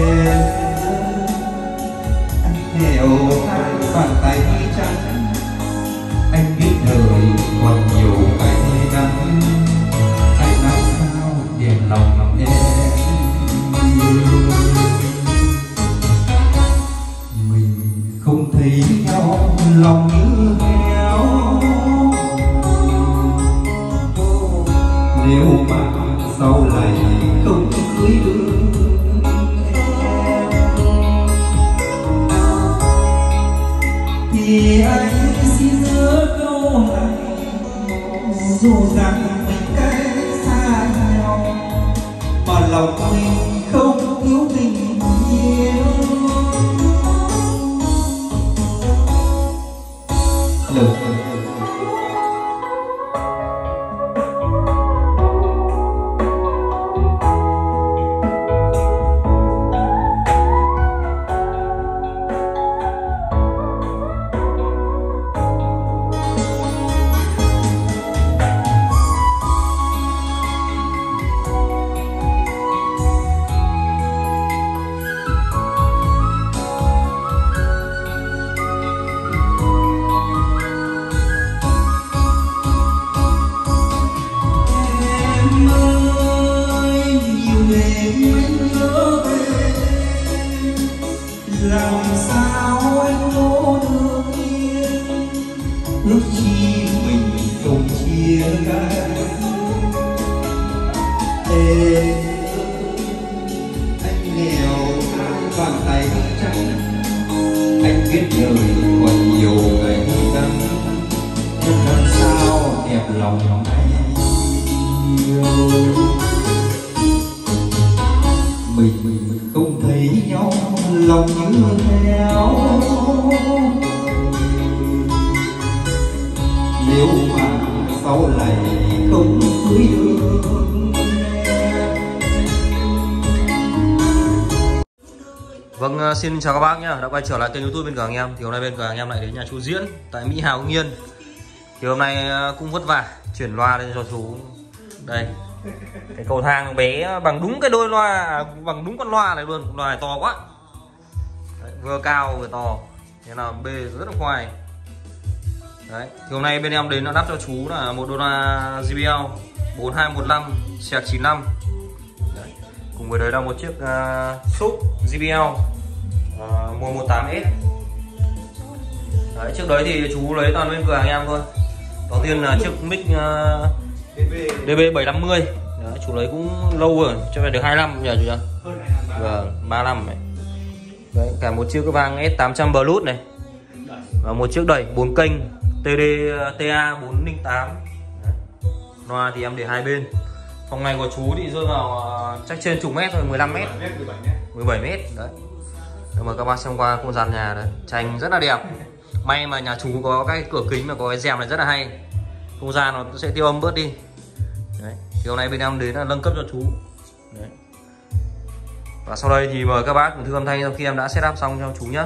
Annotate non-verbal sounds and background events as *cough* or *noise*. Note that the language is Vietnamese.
live mà nhiều anh nhớ về làm sao anh ngô được yên ước chi mình cùng chia tay Ê, anh nghèo bàn tay trắng anh biết đời còn nhiều ngày năm nhưng làm sao đẹp lòng anh yêu? Mình không thấy nhau lòng như theo nếu mà sau này không cưới được Vâng, ờ, xin chào các bác nhá, đã quay trở lại kênh youtube bên cửa hàng em. Thì hôm nay bên cửa hàng em lại đến nhà chú Diễn tại Mỹ Hào Nghiên. Thì hôm nay ờ, cũng vất vả, chuyển loa lên cho chú. Đây, cái cầu thang bé bằng đúng cái đôi loa, bằng đúng con loa này luôn, loa này to quá. Đấy, Vừa cao vừa to, thế là bê rất là khoai. Đấy, thì hôm nay bên em đến nó đắp cho chú là một đôi loa JBL 4215 sạc 95 Đấy. Cùng với đấy là một chiếc uh, súp JBL uh, mùa 18S Đấy, trước đấy thì chú lấy toàn bên cửa hàng em thôi. Đầu tiên là chiếc mic uh, DB750 Đấy, chú lấy cũng lâu rồi, cho phải được 25 nhờ chú nhá. Vâng, 35 này Đấy, cả một chiếc cái vang S800 Bluetooth này. Và một chiếc đẩy 4 kênh TD TA 408 Đấy. Loa thì em để hai bên. Phòng này của chú thì rơi vào uh, chắc trên chục mét thôi, 15 mét. 17 mét đấy. Để mời các bác xem qua không gian nhà đấy Tranh rất là đẹp. *laughs* May mà nhà chú có cái cửa kính mà có cái rèm này rất là hay không gian nó sẽ tiêu âm bớt đi đấy. Thì hôm nay bên em đến là nâng cấp cho chú đấy. Và sau đây thì mời các bác thử âm thanh sau khi em đã setup xong cho chú nhé